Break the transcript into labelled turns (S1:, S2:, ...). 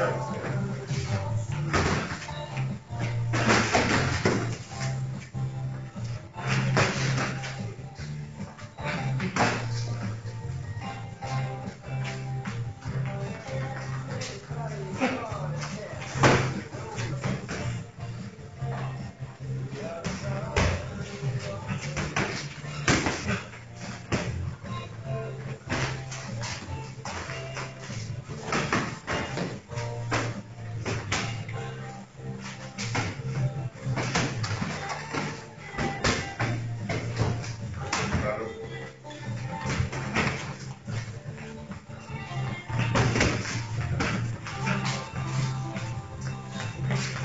S1: Thanks. claro.